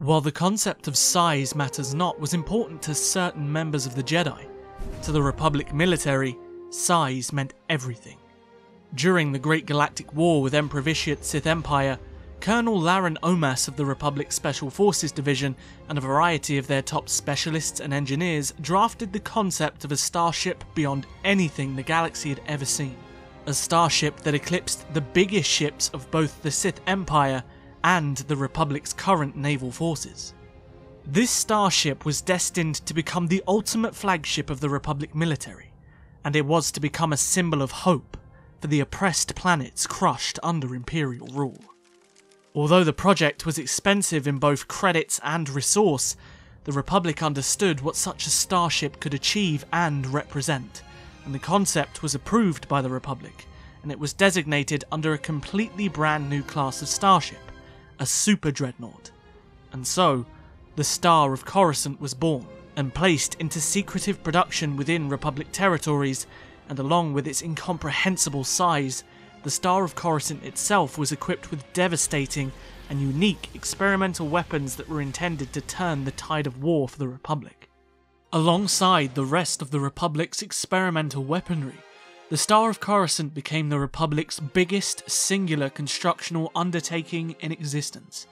While the concept of size matters not was important to certain members of the Jedi, to the Republic military, size meant everything. During the Great Galactic War with Emperor Vitiate Sith Empire, Colonel Laren Omas of the Republic Special Forces Division and a variety of their top specialists and engineers drafted the concept of a starship beyond anything the galaxy had ever seen. A starship that eclipsed the biggest ships of both the Sith Empire and the Republic's current naval forces. This starship was destined to become the ultimate flagship of the Republic military, and it was to become a symbol of hope for the oppressed planets crushed under Imperial rule. Although the project was expensive in both credits and resource, the Republic understood what such a starship could achieve and represent, and the concept was approved by the Republic, and it was designated under a completely brand new class of starship, a Super Dreadnought. And so, the Star of Coruscant was born, and placed into secretive production within Republic territories, and along with its incomprehensible size, the Star of Coruscant itself was equipped with devastating and unique experimental weapons that were intended to turn the tide of war for the Republic. Alongside the rest of the Republic's experimental weaponry, the Star of Coruscant became the Republic's biggest singular constructional undertaking in existence.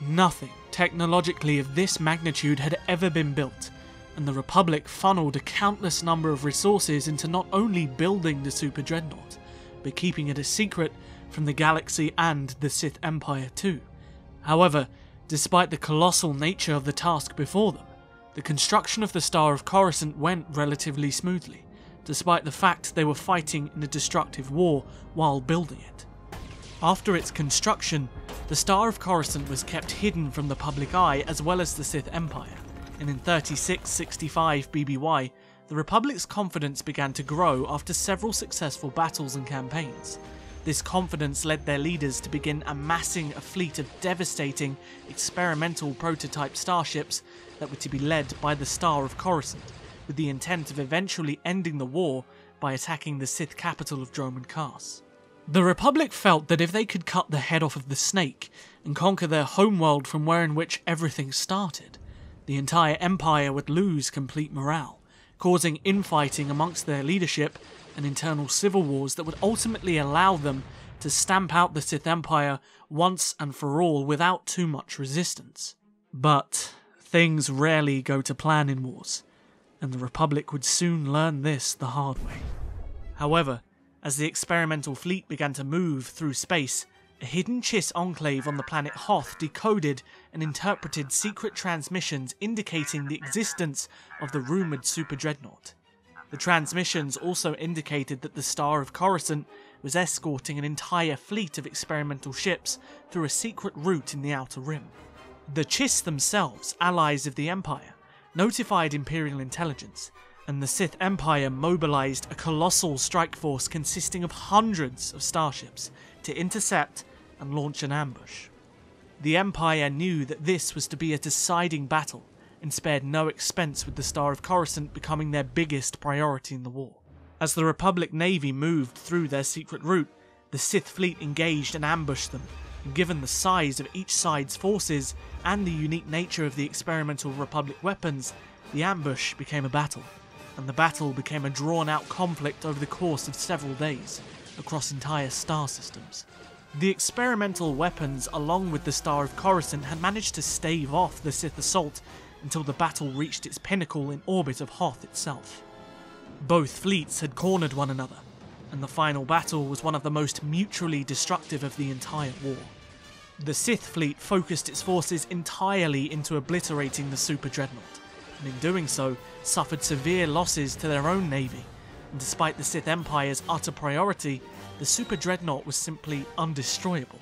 Nothing technologically of this magnitude had ever been built, and the Republic funneled a countless number of resources into not only building the Super Dreadnought, but keeping it a secret from the galaxy and the Sith Empire too. However, despite the colossal nature of the task before them, the construction of the Star of Coruscant went relatively smoothly, despite the fact they were fighting in a destructive war while building it. After its construction, the Star of Coruscant was kept hidden from the public eye as well as the Sith Empire, and in 3665 BBY, the Republic's confidence began to grow after several successful battles and campaigns. This confidence led their leaders to begin amassing a fleet of devastating, experimental prototype starships that were to be led by the Star of Coruscant, with the intent of eventually ending the war by attacking the Sith capital of Dromund Kaas. The Republic felt that if they could cut the head off of the snake and conquer their homeworld from where in which everything started, the entire empire would lose complete morale causing infighting amongst their leadership and internal civil wars that would ultimately allow them to stamp out the Sith Empire once and for all without too much resistance. But things rarely go to plan in wars, and the Republic would soon learn this the hard way. However, as the experimental fleet began to move through space, a hidden Chiss enclave on the planet Hoth decoded and interpreted secret transmissions indicating the existence of the rumoured super dreadnought. The transmissions also indicated that the Star of Coruscant was escorting an entire fleet of experimental ships through a secret route in the Outer Rim. The Chiss themselves, allies of the Empire, notified Imperial intelligence, and the Sith Empire mobilized a colossal strike force consisting of hundreds of starships to intercept and launch an ambush. The Empire knew that this was to be a deciding battle and spared no expense with the Star of Coruscant becoming their biggest priority in the war. As the Republic Navy moved through their secret route, the Sith fleet engaged and ambushed them, given the size of each side's forces and the unique nature of the experimental Republic weapons, the ambush became a battle, and the battle became a drawn out conflict over the course of several days across entire star systems. The experimental weapons, along with the Star of Coruscant, had managed to stave off the Sith assault until the battle reached its pinnacle in orbit of Hoth itself. Both fleets had cornered one another, and the final battle was one of the most mutually destructive of the entire war. The Sith fleet focused its forces entirely into obliterating the Super Dreadnought, and in doing so, suffered severe losses to their own navy, and despite the Sith Empire's utter priority, the Super Dreadnought was simply undestroyable.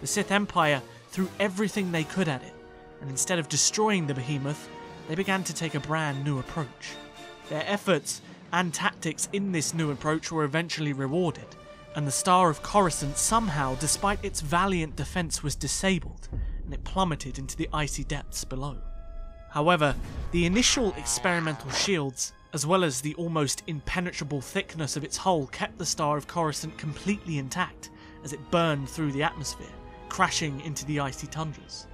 The Sith Empire threw everything they could at it, and instead of destroying the behemoth, they began to take a brand new approach. Their efforts and tactics in this new approach were eventually rewarded, and the Star of Coruscant somehow, despite its valiant defense, was disabled, and it plummeted into the icy depths below. However, the initial experimental shields as well as the almost impenetrable thickness of its hull kept the Star of Coruscant completely intact as it burned through the atmosphere, crashing into the icy tundras.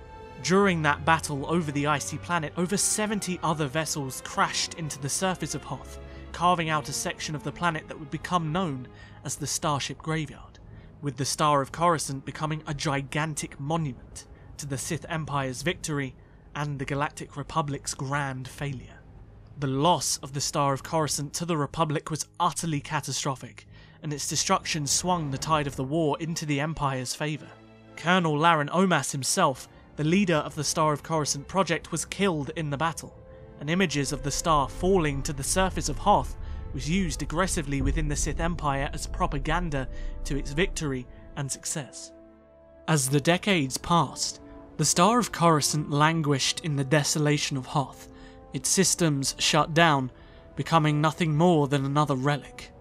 During that battle over the icy planet, over 70 other vessels crashed into the surface of Hoth, carving out a section of the planet that would become known as the Starship Graveyard, with the Star of Coruscant becoming a gigantic monument to the Sith Empire's victory and the Galactic Republic's grand failure. The loss of the Star of Coruscant to the Republic was utterly catastrophic, and its destruction swung the tide of the war into the Empire's favour. Colonel Laren Omas himself, the leader of the Star of Coruscant project, was killed in the battle, and images of the star falling to the surface of Hoth was used aggressively within the Sith Empire as propaganda to its victory and success. As the decades passed, the Star of Coruscant languished in the desolation of Hoth, its systems shut down, becoming nothing more than another relic.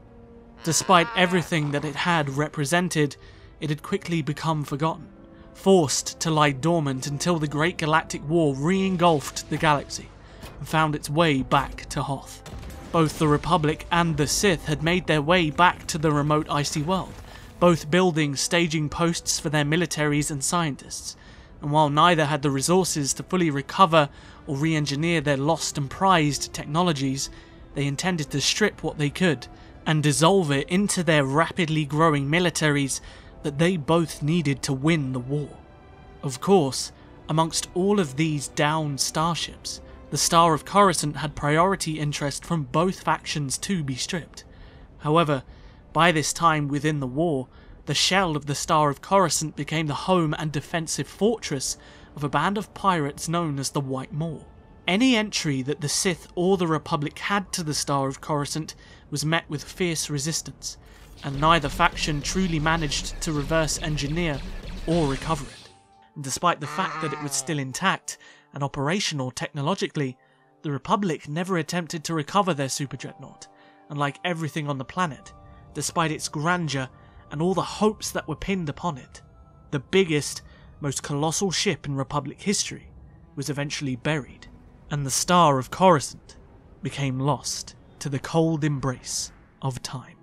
Despite everything that it had represented, it had quickly become forgotten, forced to lie dormant until the Great Galactic War re engulfed the galaxy found its way back to Hoth. Both the Republic and the Sith had made their way back to the remote icy world, both building staging posts for their militaries and scientists, and while neither had the resources to fully recover or re engineer their lost and prized technologies, they intended to strip what they could and dissolve it into their rapidly growing militaries that they both needed to win the war. Of course, amongst all of these downed starships, the Star of Coruscant had priority interest from both factions to be stripped. However, by this time within the war, the shell of the Star of Coruscant became the home and defensive fortress of a band of pirates known as the White Maw. Any entry that the Sith or the Republic had to the Star of Coruscant was met with fierce resistance, and neither faction truly managed to reverse engineer or recover it. Despite the fact that it was still intact and operational technologically, the Republic never attempted to recover their super dreadnought, and like everything on the planet, despite its grandeur and all the hopes that were pinned upon it, the biggest, most colossal ship in Republic history was eventually buried, and the Star of Coruscant became lost to the cold embrace of time.